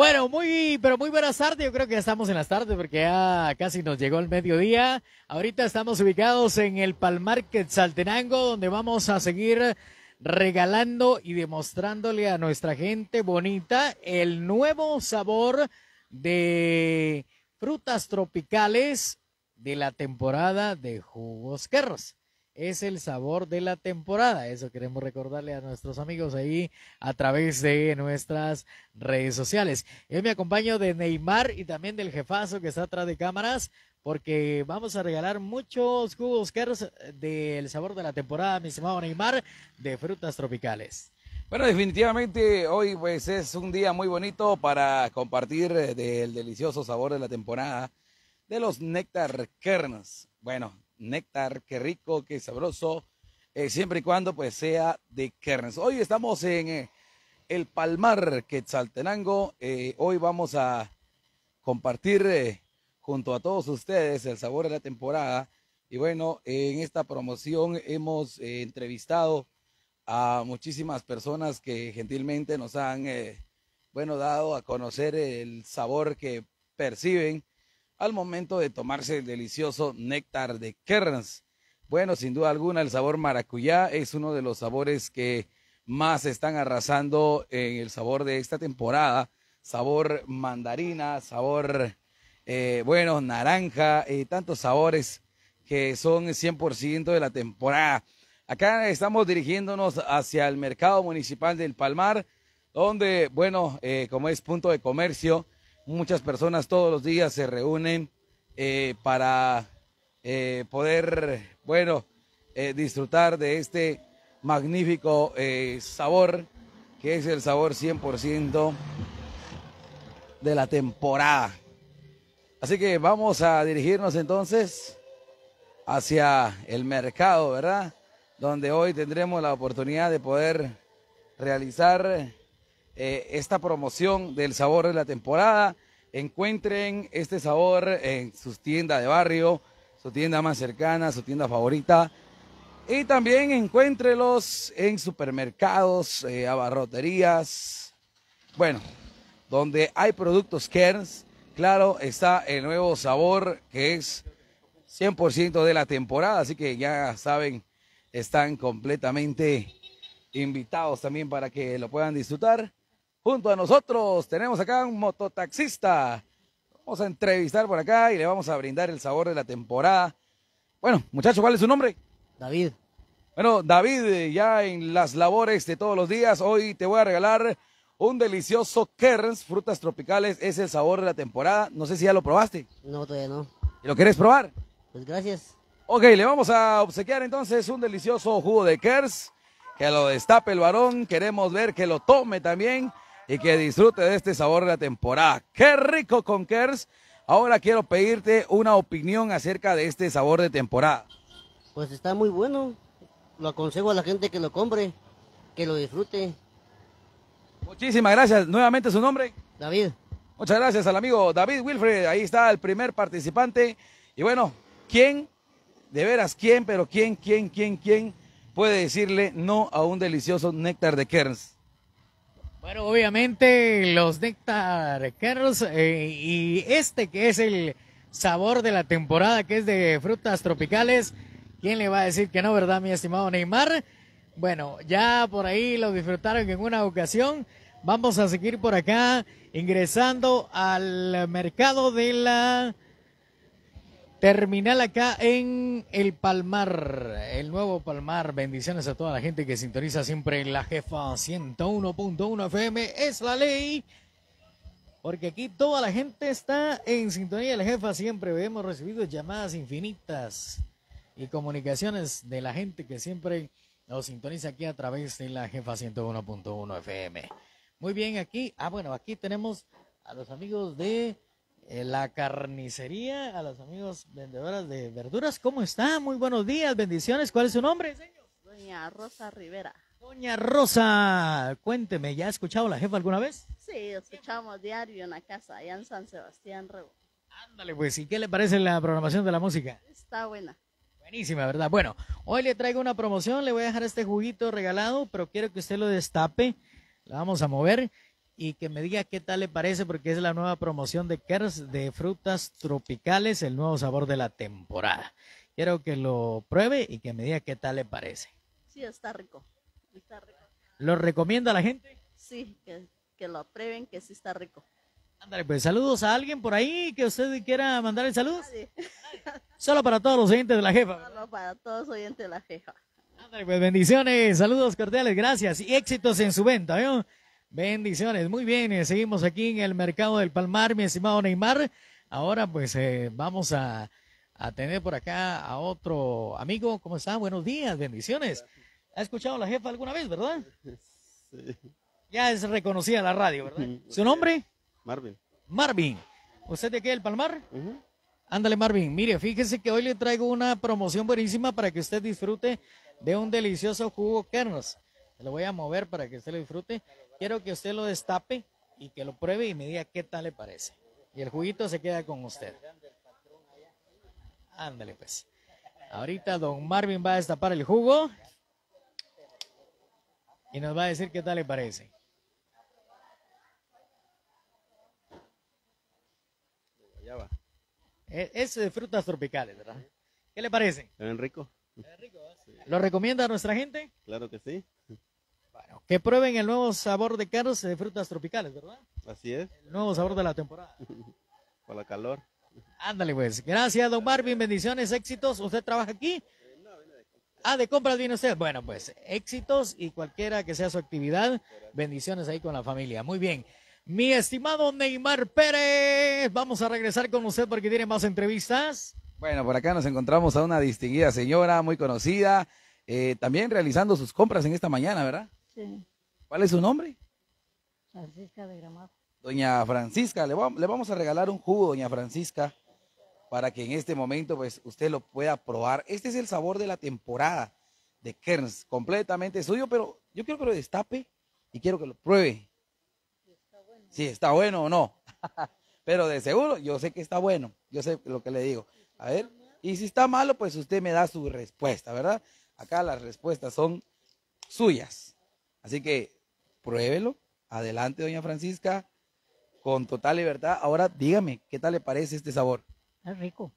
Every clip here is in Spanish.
Bueno, muy, pero muy buenas tardes. Yo creo que ya estamos en las tardes porque ya casi nos llegó el mediodía. Ahorita estamos ubicados en el Palmar Quetzaltenango, donde vamos a seguir regalando y demostrándole a nuestra gente bonita el nuevo sabor de frutas tropicales de la temporada de jugos es el sabor de la temporada. Eso queremos recordarle a nuestros amigos ahí a través de nuestras redes sociales. Yo me acompaño de Neymar y también del jefazo que está atrás de cámaras porque vamos a regalar muchos jugos del sabor de la temporada, mi estimado Neymar, de frutas tropicales. Bueno, definitivamente hoy pues es un día muy bonito para compartir eh, del delicioso sabor de la temporada de los néctar kerns. Bueno, néctar, qué rico, qué sabroso, eh, siempre y cuando pues sea de Kernes. Hoy estamos en eh, el Palmar Quetzaltenango, eh, hoy vamos a compartir junto a todos ustedes el sabor de la temporada y bueno, en esta promoción hemos entrevistado a muchísimas personas que gentilmente nos han, bueno, dado a conocer el sabor que perciben al momento de tomarse el delicioso néctar de Kerns. Bueno, sin duda alguna, el sabor maracuyá es uno de los sabores que más están arrasando en el sabor de esta temporada. Sabor mandarina, sabor, eh, bueno, naranja, y tantos sabores que son 100% de la temporada. Acá estamos dirigiéndonos hacia el mercado municipal del Palmar, donde, bueno, eh, como es punto de comercio, Muchas personas todos los días se reúnen eh, para eh, poder, bueno, eh, disfrutar de este magnífico sabor, que es el sabor 100% de la temporada. Así que vamos a dirigirnos entonces hacia el mercado, ¿verdad? Donde hoy tendremos la oportunidad de poder realizar eh, esta promoción del sabor de la temporada. Encuentren este sabor en sus tiendas de barrio, su tienda más cercana, su tienda favorita. Y también encuéntrelos en supermercados, eh, abarroterías. Bueno, donde hay productos Kerns, claro, está el nuevo sabor que es 100% de la temporada. Así que ya saben, están completamente invitados también para que lo puedan disfrutar. Junto a nosotros tenemos acá un mototaxista. Vamos a entrevistar por acá y le vamos a brindar el sabor de la temporada. Bueno, muchacho, ¿cuál es su nombre? David. Bueno, David, ya en las labores de todos los días, hoy te voy a regalar un delicioso Kerns, frutas tropicales, es el sabor de la temporada. No sé si ya lo probaste. No, todavía no. ¿Y lo quieres probar? Pues gracias. Ok, le vamos a obsequiar entonces un delicioso jugo de Kers. Que lo destape el varón, queremos ver que lo tome también y que disfrute de este sabor de la temporada. ¡Qué rico con Kers! Ahora quiero pedirte una opinión acerca de este sabor de temporada. Pues está muy bueno. Lo aconsejo a la gente que lo compre, que lo disfrute. Muchísimas gracias. Nuevamente su nombre. David. Muchas gracias al amigo David Wilfred. Ahí está el primer participante. Y bueno, ¿quién? De veras, ¿quién? Pero ¿quién, quién, quién, quién puede decirle no a un delicioso néctar de Kerns? Bueno, obviamente los Nectar Kerns eh, y este que es el sabor de la temporada, que es de frutas tropicales. ¿Quién le va a decir que no, verdad, mi estimado Neymar? Bueno, ya por ahí lo disfrutaron en una ocasión. Vamos a seguir por acá ingresando al mercado de la Terminal acá en el Palmar, el nuevo Palmar. Bendiciones a toda la gente que sintoniza siempre en la jefa 101.1 FM. Es la ley. Porque aquí toda la gente está en sintonía de la jefa. Siempre hemos recibido llamadas infinitas y comunicaciones de la gente que siempre nos sintoniza aquí a través de la jefa 101.1 FM. Muy bien, aquí, ah, bueno, aquí tenemos a los amigos de la carnicería, a los amigos vendedoras de verduras. ¿Cómo está? Muy buenos días, bendiciones. ¿Cuál es su nombre, señor? Doña Rosa Rivera. Doña Rosa, cuénteme, ¿ya ha escuchado la jefa alguna vez? Sí, escuchamos diario en la casa, allá en San Sebastián, Rebo. Ándale, pues, ¿y qué le parece la programación de la música? Está buena. Buenísima, ¿verdad? Bueno, hoy le traigo una promoción, le voy a dejar este juguito regalado, pero quiero que usted lo destape. Lo vamos a mover y que me diga qué tal le parece porque es la nueva promoción de Kers de frutas tropicales, el nuevo sabor de la temporada. Quiero que lo pruebe y que me diga qué tal le parece. Sí, está rico. Está rico. ¿Lo recomienda a la gente? Sí, que, que lo prueben, que sí está rico. Ándale, pues saludos a alguien por ahí que usted quiera mandar el saludo. Solo para todos los oyentes de la jefa. Solo para todos oyentes de la jefa. Ándale, pues bendiciones, saludos cordiales, gracias y éxitos en su venta. ¿vio? Bendiciones, muy bien, eh, seguimos aquí en el mercado del Palmar, mi estimado Neymar. Ahora pues eh, vamos a, a tener por acá a otro amigo. ¿Cómo está? Buenos días, bendiciones. ¿Ha escuchado a la jefa alguna vez, verdad? Ya es reconocida la radio, ¿verdad? ¿Su nombre? Marvin. Marvin. ¿Usted de aquí del Palmar? Ujú. Ándale, Marvin. Mire, fíjese que hoy le traigo una promoción buenísima para que usted disfrute de un delicioso jugo Kernos. Se lo voy a mover para que usted lo disfrute. Quiero que usted lo destape y que lo pruebe y me diga qué tal le parece. Y el juguito se queda con usted. Ándale, pues. Ahorita don Marvin va a destapar el jugo y nos va a decir qué tal le parece. Ya va. Es es de frutas tropicales, ¿verdad? ¿Qué le parece? ¿Ven rico? ¿Lo recomienda a nuestra gente? Claro que sí. Bueno, que prueben el nuevo sabor de Carlos de frutas tropicales, ¿verdad? Así es. El nuevo sabor de la temporada. Por la calor. Ándale, pues. Gracias, don Marvin. Bendiciones, éxitos. ¿Usted trabaja aquí? Ah, de compras viene usted. Bueno, pues éxitos y cualquiera que sea su actividad, bendiciones ahí con la familia. Muy bien. Mi estimado Neymar Pérez, vamos a regresar con usted porque tiene más entrevistas. Bueno, por acá nos encontramos a una distinguida señora, muy conocida, eh, también realizando sus compras en esta mañana, ¿verdad? Sí, ¿Cuál es su nombre? Francisca de Gramado. Doña Francisca, le, va- le vamos a regalar un jugo, doña Francisca, para que en este momento pues usted lo pueda probar. Este es el sabor de la temporada de Kerns, completamente suyo, pero yo quiero que lo destape y quiero que lo pruebe. Si está bueno o no. pero de seguro, yo sé que está bueno, yo sé lo que le digo. A ver, y si está malo, pues usted me da su respuesta, ¿verdad? Acá las respuestas son suyas. Así que pruébelo. Adelante, doña Francisca, con total libertad. Ahora dígame, ¿qué tal le parece este sabor? Es rico.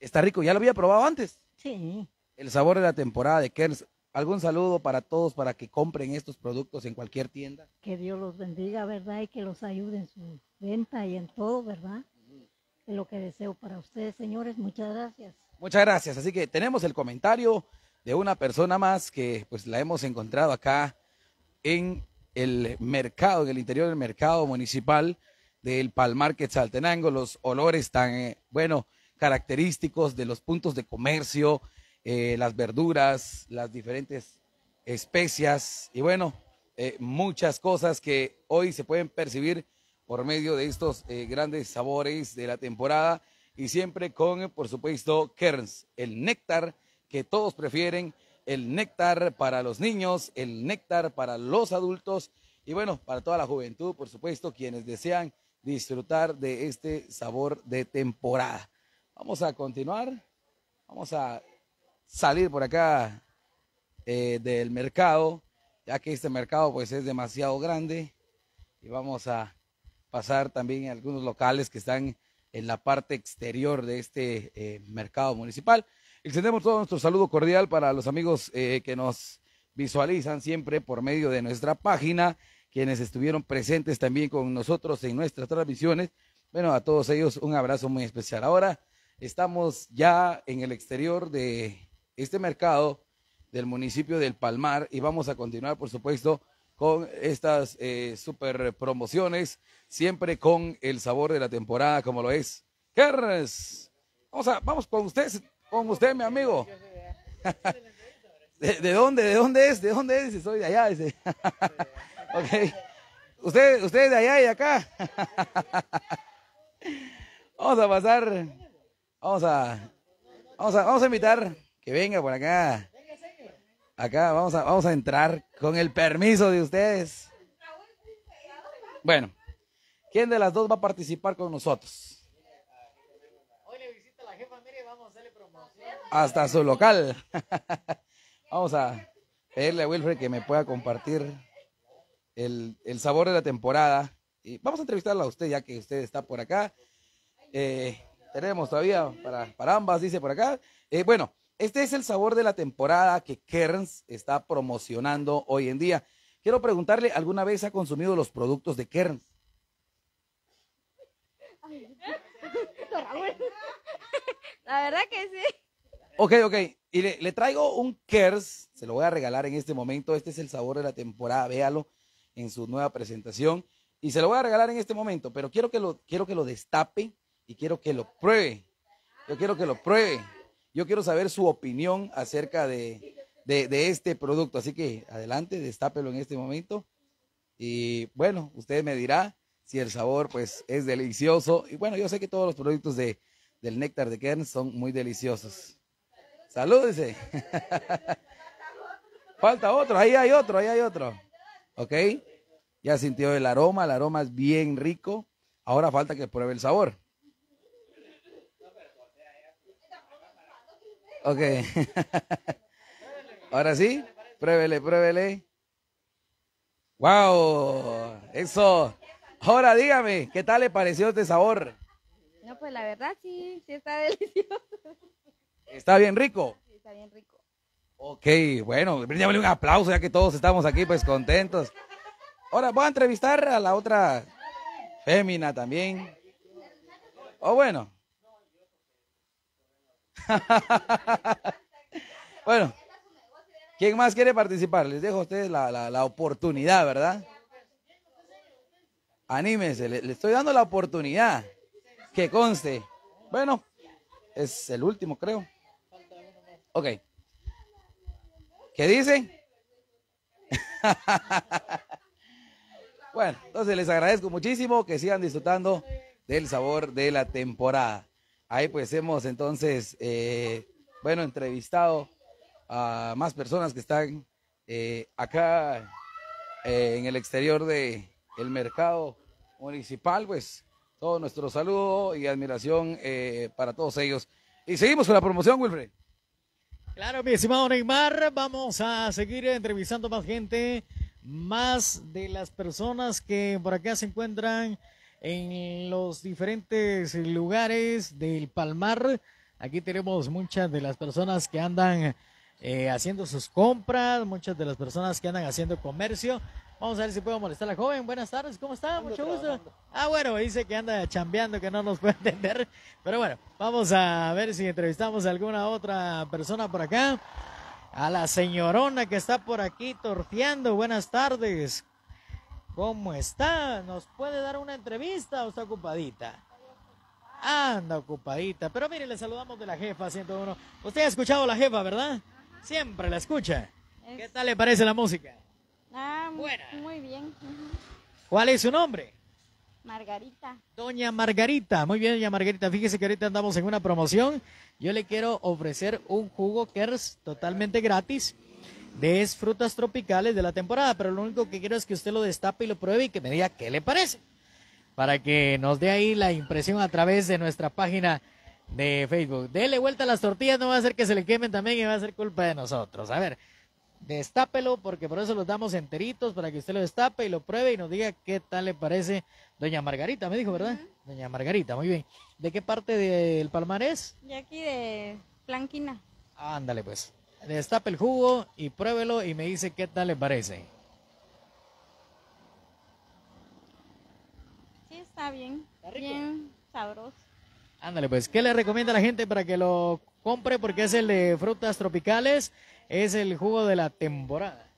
Está rico, ya lo había probado antes. Sí, El sabor de la temporada de Kerns. ¿Algún saludo para todos para que compren estos productos en cualquier tienda? que Dios los bendiga, ¿verdad? Y que los ayude en su venta y en todo, ¿verdad? Es lo que deseo para ustedes, señores. Muchas gracias. Muchas gracias. Así que tenemos el comentario de una persona más que pues la hemos encontrado acá en el mercado, en el interior del mercado municipal del Palmar Quetzaltenango, los olores tan, eh, bueno, característicos de los puntos de comercio, eh, las verduras, las diferentes especias y bueno, eh, muchas cosas que hoy se pueden percibir por medio de estos eh, grandes sabores de la temporada. Y siempre con, por supuesto, Kerns, el néctar que todos prefieren, el néctar para los niños, el néctar para los adultos y bueno, para toda la juventud, por supuesto, quienes desean disfrutar de este sabor de temporada. Vamos a continuar, vamos a salir por acá eh, del mercado, ya que este mercado pues es demasiado grande y vamos a pasar también a algunos locales que están en la parte exterior de este eh, mercado municipal. Extendemos todo nuestro saludo cordial para los amigos eh, que nos visualizan siempre por medio de nuestra página, quienes estuvieron presentes también con nosotros en nuestras transmisiones. Bueno, a todos ellos un abrazo muy especial. Ahora estamos ya en el exterior de este mercado del municipio del Palmar y vamos a continuar, por supuesto, con estas eh, super promociones, siempre con el sabor de la temporada, como lo es Kernes. Vamos, con usted, con usted, mi amigo. ¿De, de dónde? ¿De dónde es? ¿De dónde es? Soy de allá. Dice. ok. ¿Usted, usted es de allá y acá. vamos a pasar. Vamos a, vamos a, vamos a invitar que venga por acá. Acá vamos a, vamos a entrar con el permiso de ustedes. Bueno, ¿quién de las dos va a participar con nosotros? Hoy le visita la jefa, mire, vamos a hacerle promoción. Hasta su local. vamos a pedirle a Wilfred que me pueda compartir el, el sabor de la temporada Y vamos a entrevistarla a usted ya que usted está por acá. Eh, tenemos todavía para, para ambas, dice por acá. Eh, bueno, este es el sabor de la temporada que Kerns está promocionando hoy en día. Quiero preguntarle, ¿alguna vez ha consumido los productos de Kerns? La verdad que sí. Ok, ok. Y le, traigo un Kers, se lo voy a regalar en este momento. Este es el sabor de la temporada, véalo en su nueva presentación. Y se lo voy a regalar en este momento, pero quiero que lo, quiero que lo destape y quiero que lo pruebe. Yo quiero que lo pruebe. Yo quiero saber su opinión acerca de, de, de este producto. Así que adelante, destápelo en este momento. Y bueno, usted me dirá si el sabor pues es delicioso. Y bueno, yo sé que todos los productos de, del néctar de Kern son muy deliciosos. Salúdese. Falta otro, ahí hay otro, ahí hay otro. ¿Ok? Ya sintió el aroma, el aroma es bien rico. Ahora falta que pruebe el sabor. Ok. Ahora sí, pruébele, pruébele. ¡Wow! Eso. Ahora dígame, ¿qué tal le pareció este sabor? No, pues la verdad sí, sí está delicioso. ¿Está bien rico? Sí, está bien rico. Ok, bueno, démosle un aplauso ya que todos estamos aquí pues contentos. Ahora voy a entrevistar a la otra fémina también. O bueno. bueno, ¿quién más quiere participar? Les dejo a ustedes la, la, la oportunidad, ¿verdad? Anímense, le, le estoy dando la oportunidad. Que conste. Bueno, es el último, creo. Ok. ¿Qué dice? bueno, entonces les agradezco muchísimo que sigan disfrutando del sabor de la temporada. Ahí pues hemos entonces, eh, bueno, entrevistado a más personas que están eh, acá eh, en el exterior de el mercado municipal, pues todo nuestro saludo y admiración eh, para todos ellos. Y seguimos con la promoción, Wilfred. Claro, mi estimado Neymar, vamos a seguir entrevistando más gente, más de las personas que por acá se encuentran en los diferentes lugares del Palmar. Aquí tenemos muchas de las personas que andan eh, haciendo sus compras, muchas de las personas que andan haciendo comercio. Vamos a ver si puedo molestar a la joven. Buenas tardes, ¿cómo está? Mucho gusto. Ah, bueno, dice que anda chambeando, que no nos puede entender. Pero bueno, vamos a ver si entrevistamos a alguna otra persona por acá. A la señorona que está por aquí torteando. Buenas tardes. ¿Cómo está? ¿Nos puede dar una entrevista o está ocupadita? Anda ocupadita. Pero mire, le saludamos de la jefa 101. Usted ha escuchado a la jefa, ¿verdad? Siempre la escucha. ¿Qué tal le parece la música? Ah, Buena. muy bien. ¿Cuál es su nombre? Margarita. Doña Margarita. Muy bien, doña Margarita. Fíjese que ahorita andamos en una promoción. Yo le quiero ofrecer un jugo Kers totalmente gratis de frutas tropicales de la temporada, pero lo único que quiero es que usted lo destape y lo pruebe y que me diga qué le parece. Para que nos dé ahí la impresión a través de nuestra página de Facebook. Dele vuelta a las tortillas, no va a hacer que se le quemen también y va a ser culpa de nosotros. A ver, destápelo porque por eso los damos enteritos para que usted lo destape y lo pruebe y nos diga qué tal le parece. Doña Margarita, me dijo, ¿verdad? Doña Margarita, muy bien. ¿De qué parte del Palmar es? Y aquí de Blanquina. Ándale pues. Destape el jugo y pruébelo y me dice qué tal le parece. Sí, está bien. ¿Está rico? Bien sabroso. Ándale pues. ¿Qué le recomienda a la gente para que lo compre? Porque es el de frutas tropicales, es el jugo de la temporada.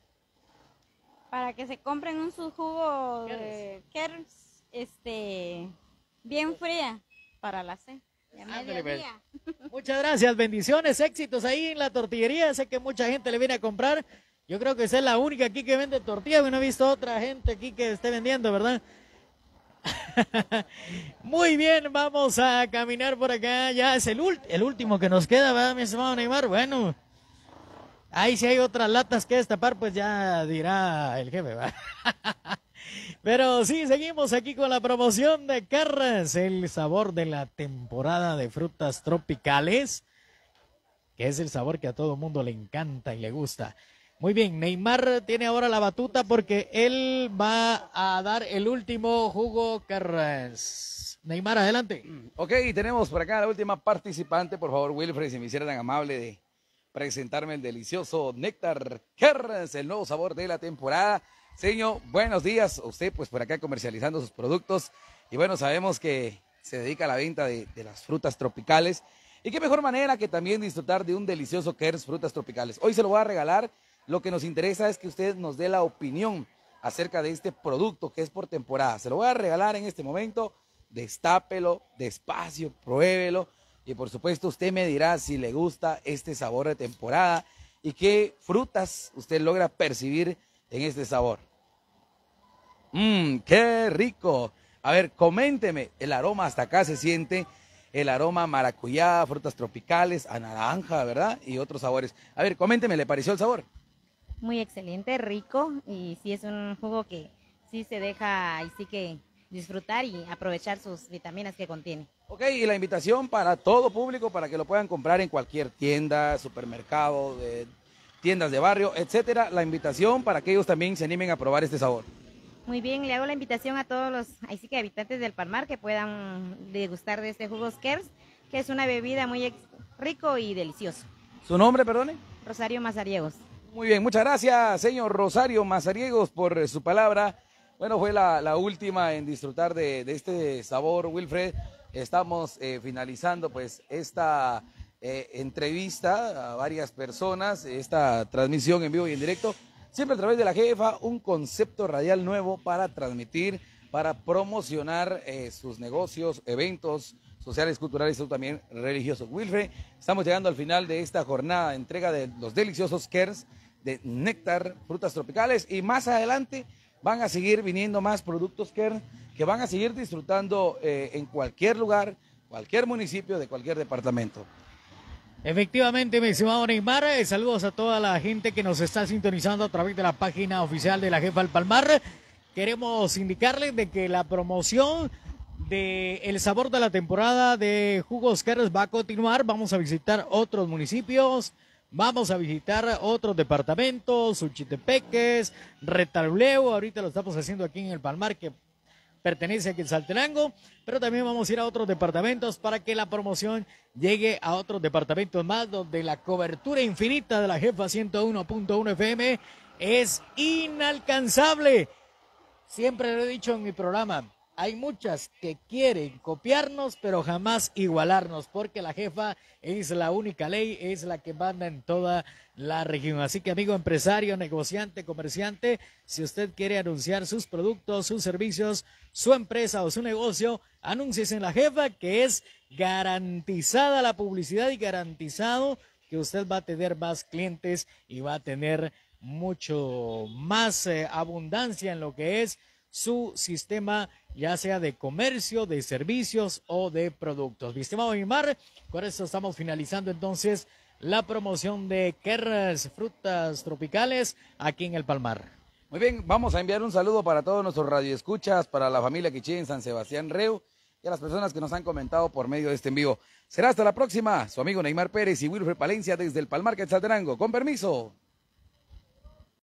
Para que se compren un jugo de Kers, este, bien fría para la cena. Ándale, pues. Muchas gracias, bendiciones, éxitos ahí en la tortillería. Sé que mucha gente le viene a comprar. Yo creo que esa es la única aquí que vende tortillas. porque No he visto otra gente aquí que esté vendiendo, ¿verdad? Muy bien, vamos a caminar por acá. Ya es el, el último que nos queda, ¿verdad, mi estimado Neymar? Bueno, ahí si hay otras latas que destapar, pues ya dirá el jefe, ¿verdad? Pero sí, seguimos aquí con la promoción de Carras, el sabor de la temporada de frutas tropicales, que es el sabor que a todo mundo le encanta y le gusta. Muy bien, Neymar tiene ahora la batuta porque él va a dar el último jugo Kerns. Neymar, adelante. Ok, tenemos por acá la última participante. Por favor, Wilfred, si me hiciera tan amable de presentarme el delicioso Néctar Kerns, el nuevo sabor de la temporada. Señor, buenos días. Usted, pues por acá comercializando sus productos. Y bueno, sabemos que se dedica a la venta de, de las frutas tropicales. Y qué mejor manera que también disfrutar de un delicioso Kerns frutas tropicales. Hoy se lo voy a regalar. Lo que nos interesa es que usted nos dé la opinión acerca de este producto que es por temporada. Se lo voy a regalar en este momento. Destápelo, despacio, pruébelo. Y por supuesto usted me dirá si le gusta este sabor de temporada y qué frutas usted logra percibir en este sabor. Mmm, qué rico. A ver, coménteme, el aroma hasta acá se siente, el aroma maracuyá, frutas tropicales, a naranja, ¿verdad? Y otros sabores. A ver, coménteme, ¿le pareció el sabor? Muy excelente, rico y sí es un jugo que sí se deja y sí que disfrutar y aprovechar sus vitaminas que contiene. Ok, y la invitación para todo público para que lo puedan comprar en cualquier tienda, supermercado, de, tiendas de barrio, etcétera. La invitación para que ellos también se animen a probar este sabor. Muy bien, le hago la invitación a todos los ahí sí que habitantes del Palmar que puedan degustar de este jugo Skers, que es una bebida muy rico y delicioso. ¿Su nombre, perdone? Rosario Mazariegos. Muy bien, muchas gracias, señor Rosario Mazariegos, por eh, su palabra. Bueno, fue la, última en disfrutar de, de este sabor, Wilfred. Estamos eh, finalizando pues esta eh, entrevista a varias personas, esta transmisión en vivo y en directo, siempre a través de la jefa, un concepto radial nuevo para transmitir, para promocionar sus negocios, eventos sociales, culturales y también religiosos. Wilfred, estamos llegando al final de esta jornada, entrega de los deliciosos Kers de néctar, frutas tropicales y más adelante van a seguir viniendo más productos Kern que van a seguir disfrutando eh, en cualquier lugar, cualquier municipio de cualquier departamento. Efectivamente, mi estimado Neymar, eh, saludos a toda la gente que nos está sintonizando a través de la página oficial de la Jefa del Palmar. Queremos indicarles de que la promoción de El Sabor de la temporada de Jugos Kerns va a continuar. Vamos a visitar otros municipios, vamos a visitar otros departamentos, Suchitepeques, Retaluleu, ahorita lo estamos haciendo aquí en el Palmar, que pertenece aquí en pero también vamos a ir a otros departamentos para que la promoción llegue a otros departamentos más, donde la cobertura infinita de la jefa 101.1 FM es inalcanzable. Siempre lo he dicho en mi programa, hay muchas que quieren copiarnos, pero jamás igualarnos, porque la jefa es la única ley, es la que manda en toda la región. Así que, amigo empresario, negociante, comerciante, si usted quiere anunciar sus productos, sus servicios, su empresa o su negocio, anuncies en la jefa, que es garantizada la publicidad y garantizado que usted va a tener más clientes y va a tener mucho más eh, abundancia en lo que es su sistema, ya sea de comercio, de servicios o de productos. Mi estimado Neymar, con esto estamos finalizando entonces la promoción de Kerras Frutas Tropicales aquí en el Palmar. Muy bien, vamos a enviar un saludo para todos nuestros radioescuchas, para la familia Quichí en San Sebastián Reu y a las personas que nos han comentado por medio de este en vivo. Será hasta la próxima, su amigo Neymar Pérez y Wilfred Palencia desde el Palmar Quetzaltenango. Con permiso.